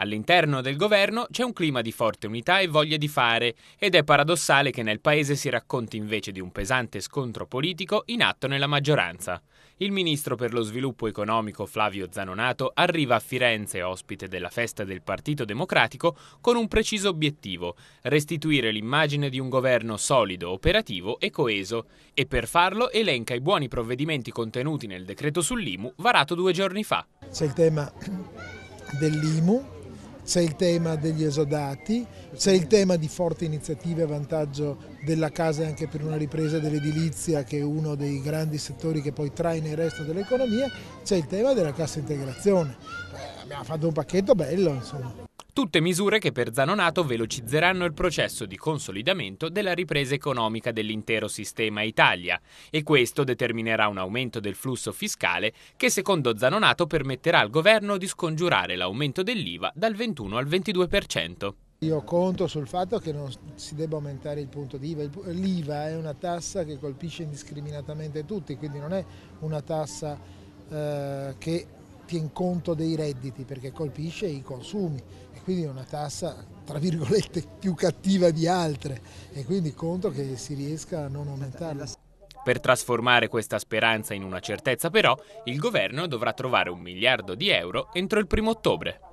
All'interno del governo c'è un clima di forte unità e voglia di fare ed è paradossale che nel paese si racconti invece di un pesante scontro politico in atto nella maggioranza. Il ministro per lo sviluppo economico Flavio Zanonato arriva a Firenze ospite della festa del Partito Democratico con un preciso obiettivo, restituire l'immagine di un governo solido, operativo e coeso e per farlo elenca i buoni provvedimenti contenuti nel decreto sull'IMU varato due giorni fa. C'è il tema dell'IMU c'è il tema degli esodati, c'è il tema di forti iniziative a vantaggio della casa anche per una ripresa dell'edilizia che è uno dei grandi settori che poi traina il resto dell'economia, c'è il tema della cassa integrazione. Eh, abbiamo fatto un pacchetto bello insomma. Tutte misure che per Zanonato velocizzeranno il processo di consolidamento della ripresa economica dell'intero sistema Italia e questo determinerà un aumento del flusso fiscale che secondo Zanonato permetterà al governo di scongiurare l'aumento dell'IVA dal 21 al 22%. Io conto sul fatto che non si debba aumentare il punto di IVA. L'IVA è una tassa che colpisce indiscriminatamente tutti, quindi non è una tassa eh, che tiene conto dei redditi perché colpisce i consumi quindi è una tassa tra virgolette più cattiva di altre e quindi conto che si riesca a non aumentarla. Per trasformare questa speranza in una certezza però, il governo dovrà trovare un miliardo di euro entro il primo ottobre.